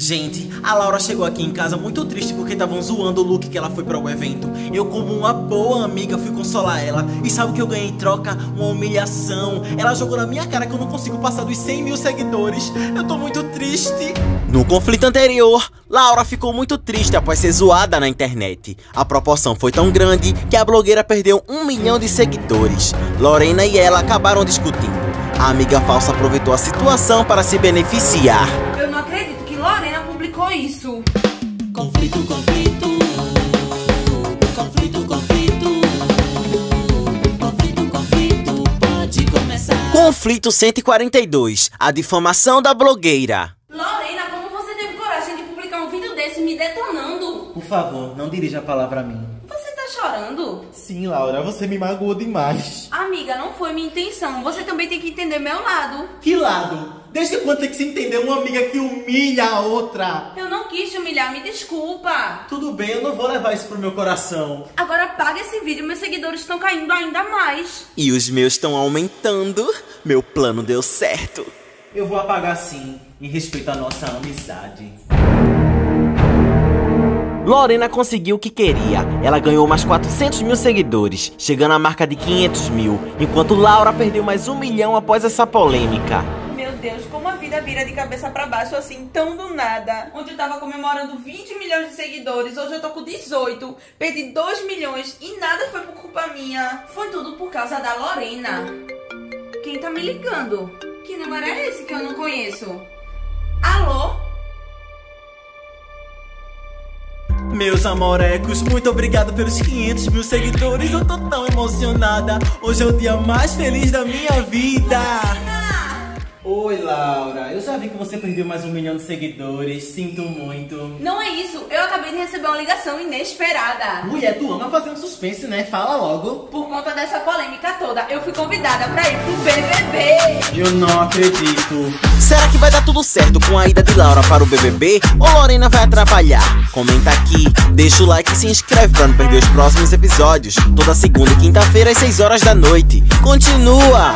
Gente, a Laura chegou aqui em casa muito triste porque estavam zoando o look que ela foi para o evento. Eu, como uma boa amiga, fui consolar ela. E sabe o que eu ganhei em troca? Uma humilhação. Ela jogou na minha cara que eu não consigo passar dos 100 mil seguidores. Eu tô muito triste. No conflito anterior, Laura ficou muito triste após ser zoada na internet. A proporção foi tão grande que a blogueira perdeu um milhão de seguidores. Lorena e ela acabaram discutindo. A amiga falsa aproveitou a situação para se beneficiar. Isso. Conflito, conflito. Conflito, conflito. Conflito, conflito. Pode começar. Conflito 142. A difamação da blogueira. Lorena, como você teve coragem de publicar um vídeo desse me detonando? Por favor, não dirija a palavra a mim. Você tá chorando? Sim, Laura, você me magoou demais. Amiga, não foi minha intenção. Você também tem que entender meu lado. Que lado? Desde quando tem que se entender uma amiga que humilha a outra? Eu não quis te humilhar, me desculpa. Tudo bem, eu não vou levar isso pro meu coração. Agora apaga esse vídeo, meus seguidores estão caindo ainda mais. E os meus estão aumentando. Meu plano deu certo. Eu vou apagar sim, em respeito à nossa amizade. Lorena conseguiu o que queria. Ela ganhou mais 400 mil seguidores, chegando à marca de 500 mil, enquanto Laura perdeu mais um milhão após essa polêmica. Deus, como a vida vira de cabeça pra baixo assim, tão do nada. Onde eu tava comemorando 20 milhões de seguidores, hoje eu tô com 18. Perdi 2 milhões e nada foi por culpa minha. Foi tudo por causa da Lorena. Quem tá me ligando? Que número é esse que eu não conheço? Alô? Meus amorecos, muito obrigado pelos 500 mil seguidores. Eu tô tão emocionada. Hoje é o dia mais feliz da minha vida. Oi, Laura. Eu já vi que você perdeu mais um milhão de seguidores. Sinto muito. Não é isso, eu acabei de receber uma ligação inesperada. Mulher, tu ama fazer um suspense, né? Fala logo. Por conta dessa polêmica toda, eu fui convidada pra ir pro BBB. Eu não acredito. Será que vai dar tudo certo com a ida de Laura para o BBB? Ou Lorena vai atrapalhar? Comenta aqui, deixa o like e se inscreve pra não perder os próximos episódios. Toda segunda e quinta-feira às 6 horas da noite. Continua!